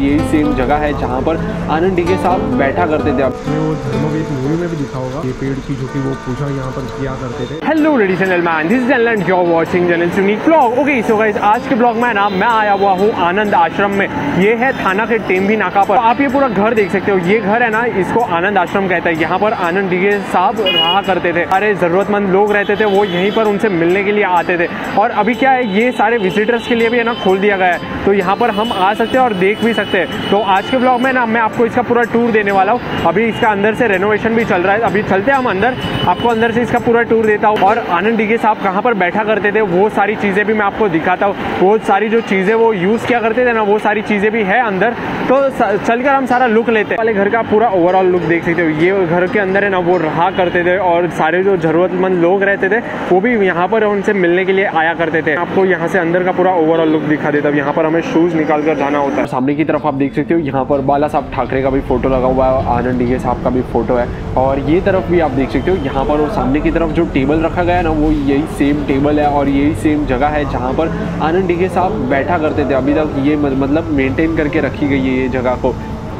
यही सेम जगह है जहाँ पर आनंद डी के साहब बैठा करते थे। आपने वो धर्मवीर मूवी में भी दिखा होगा। ये पेड़ की जो कि वो पूजा यहाँ पर किया करते थे। Hello ladies and man this is and you are watching general blog okay so guys आज के ब्लॉग में ना मैं आया हुआ हूँ आनंद आश्रम में। ये है थाना के टेम्बी नाका पर। आप ये पूरा घर देख सकते हो। ये घर है ना इसको आनंद आश्रम कहता है। यहाँ पर आनंद डी साहब रहा करते थे। अरे जरूरतमंद लोग रहते थे। वो यहीं पर उनसे मिलने के लिए आते थे। और अभी क्या है ये सारे विजिटर्स के लिए भी है ना खोल दिया गया है। तो यहाँ पर हम आ सकते हैं और देख भी सकते हैं। तो आज के ब्लॉग में ना मैं आपको इसका पूरा टूर देने वाला हूँ। अभी इसका अंदर से रेनोवेशन भी चल रहा है। अभी चलते हैं हम अंदर। आपको अंदर से इसका पूरा टूर देता हूँ। और आनंद डीगे साहब कहाँ पर बैठा करते थे, वो सारी चीज़ें भी मैं आपको दिखाता हूँ। वो सारी जो चीज़ें वो यूज़ किया करते थे ना, वो सारी चीज़ें भी है अंदर। तो चलकर हम सारा लुक लेते हैं। वाले घर का पूरा ओवरऑल लुक देख सकते हो। ये घर के अंदर है ना, वो रहा करते थे। और सारे जो जरूरतमंद लोग रहते थे, वो भी यहाँ पर उनसे मिलने के लिए आया करते थे। आपको यहाँ से अंदर का पूरा ओवरऑल लुक दिखा देता हूँ। यहाँ पर हमें शूज़ निकाल कर जाना होता है। सामने की तरफ़ आप देख सकते हो, यहाँ पर बाला साहब ठाकरे का भी फ़ोटो लगा हुआ है आनंद डीगे साहब का भी फ़ोटो है। और ये तरफ़ भी आप देख सकते हो, यहाँ पर वो सामने की तरफ़ जो टेबल रखा गया है ना, वो यही सेम टेबल है और यही सेम जगह है जहाँ पर आनंद डीगे साहब बैठा करते थे। अभी तक ये मतलब मेंटेन करके रखी गई है ये जगह को।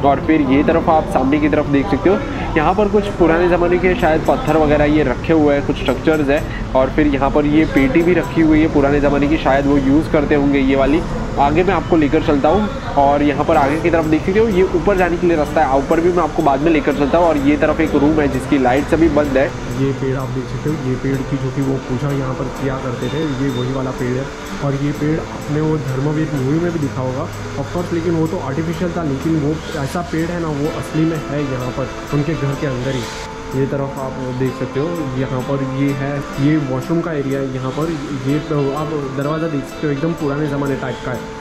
और फिर ये तरफ़ आप सामने की तरफ़ देख सकते हो, यहाँ पर कुछ पुराने ज़माने के शायद पत्थर वगैरह ये रखे हुए हैं, कुछ स्ट्रक्चर्स है। और फिर यहाँ पर ये पेटी भी रखी हुई है, पुराने ज़माने की शायद वो यूज़ करते होंगे ये वाली। आगे मैं आपको लेकर चलता हूँ और यहाँ पर आगे की तरफ़ देख सकते हो, ये ऊपर जाने के लिए रास्ता है। ऊपर भी मैं आपको बाद में लेकर चलता हूँ और ये तरफ़ एक रूम है जिसकी लाइट सभी बंद है। ये पेड़ आप देख सकते हो, ये पेड़ की जो कि वो पूजा यहाँ पर किया करते थे, ये वही वाला पेड़ है। और ये पेड़ आपने वो धर्मवीर मूवी में भी दिखा होगा। ऑफकोर्स लेकिन वो तो आर्टिफिशियल था, लेकिन वो ऐसा पेड़ है ना, वो असली में है यहाँ पर, उनके घर के अंदर ही। ये तरफ़ आप देख सकते हो, यहाँ पर ये है, ये वॉशरूम का एरिया है यहाँ पर, ये तो आप दरवाज़ा देख सकते हो, एकदम पुराने ज़माने टाइप का है।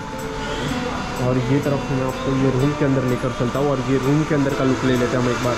और ये तरफ़ मैं आपको ये रूम के अंदर लेकर चलता हूँ और ये रूम के अंदर का लुक ले लेते हैं हम एक बार।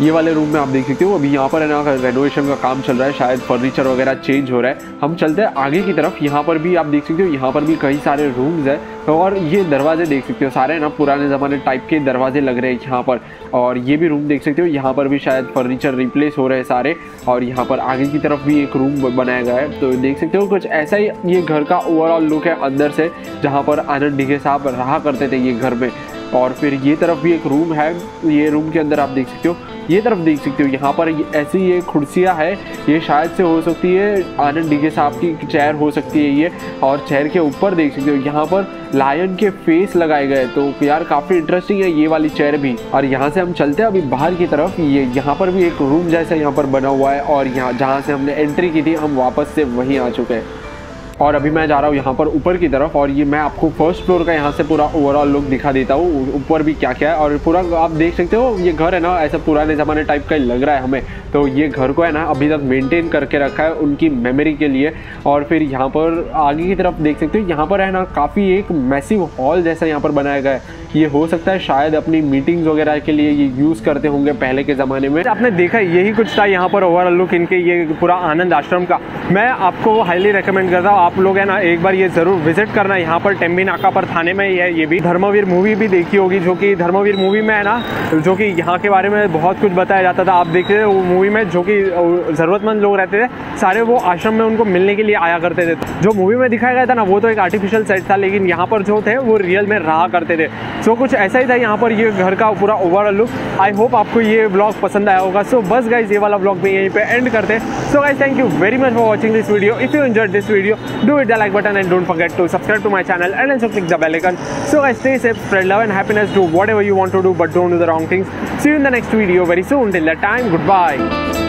ये वाले रूम में आप देख सकते हो, अभी यहाँ पर है ना रेनोवेशन का काम चल रहा है, शायद फर्नीचर वगैरह चेंज हो रहा है। हम चलते हैं आगे की तरफ़, यहाँ पर भी आप देख सकते हो, यहाँ पर भी कई सारे रूम्स है। और ये दरवाजे देख सकते हो, सारे ना पुराने ज़माने टाइप के दरवाजे लग रहे हैं यहाँ पर। और ये भी रूम देख सकते हो, यहाँ पर भी शायद फर्नीचर रिप्लेस हो रहे हैं सारे। और यहाँ पर आगे की तरफ़ भी एक रूम बनाया गया है। तो देख सकते हो, कुछ ऐसा ही ये घर का ओवरऑल लुक है अंदर से, जहाँ पर आनंद डिगे साहब रहा करते थे ये घर में। और फिर ये तरफ़ भी एक रूम है, ये रूम के अंदर आप देख सकते हो ये तरफ़ देख सकते हो, यहाँ पर ऐसी ये कुर्सियाँ है, ये शायद से हो सकती है, आनंद डीगे साहब की चेयर हो सकती है ये, और चेयर के ऊपर देख सकते हो, यहाँ पर लायन के फेस लगाए गए तो यार काफ़ी इंटरेस्टिंग है ये वाली चेयर भी। और यहाँ से हम चलते हैं अभी बाहर की तरफ़, ये यहाँ पर भी एक रूम जैसा यहाँ पर बना हुआ है, और यहाँ जहाँ से हमने एंट्री की थी, हम वापस से वहीं आ चुके हैं। और अभी मैं जा रहा हूँ यहाँ पर ऊपर की तरफ़ और ये मैं आपको फ़र्स्ट फ्लोर का यहाँ से पूरा ओवरऑल लुक दिखा देता हूँ। ऊपर भी क्या क्या है और पूरा आप देख सकते हो, ये घर है ना, ऐसा पुराने ज़माने टाइप का लग रहा है हमें। तो ये घर को है ना, अभी तक मेंटेन करके रखा है उनकी मेमोरी के लिए और फिर यहाँ पर आगे की तरफ़ देख सकते हो, यहाँ पर है ना, काफ़ी एक मैसिव हॉल जैसा यहाँ पर बनाया गया है। ये हो सकता है शायद अपनी मीटिंग्स वगैरह के लिए ये यूज़ करते होंगे पहले के ज़माने में। आपने देखा यही कुछ था यहाँ पर ओवरऑल लुक इनके, ये पूरा आनंद आश्रम का। मैं आपको हाईली रिकमेंड करता हूँ, आप लोग है ना, एक बार ये ज़रूर विज़िट करना, यहाँ पर टेम्बी नाका पर थाने में ही है ये भी धर्मवीर मूवी भी देखी होगी, जो कि धर्मवीर मूवी में है ना, जो कि यहाँ के बारे में बहुत कुछ बताया जाता था। आप देखते थे वो मूवी में जो कि ज़रूरतमंद लोग रहते थे, सारे वो आश्रम में उनको मिलने के लिए आया करते थे। जो मूवी में दिखाया गया था ना, वो तो एक आर्टिफिशियल सेट था, लेकिन यहाँ पर जो थे, वो रियल में रहा करते थे। सो कुछ ऐसा ही था यहाँ पर, ये घर का पूरा ओवरऑल लुक आई होप आपको ये ब्लॉग पसंद आया होगा। सो बस गाइज़ ये वाला ब्लॉग भी यहीं पर एंड करते so guys thank you very much for watching this video. If you enjoyed this video, do hit the like button and don't forget to subscribe to my channel and also click the bell icon. So guys, stay safe, spread love and happiness, do whatever you want to do but don't do the wrong things. See you in the next video very soon. Till that time, goodbye.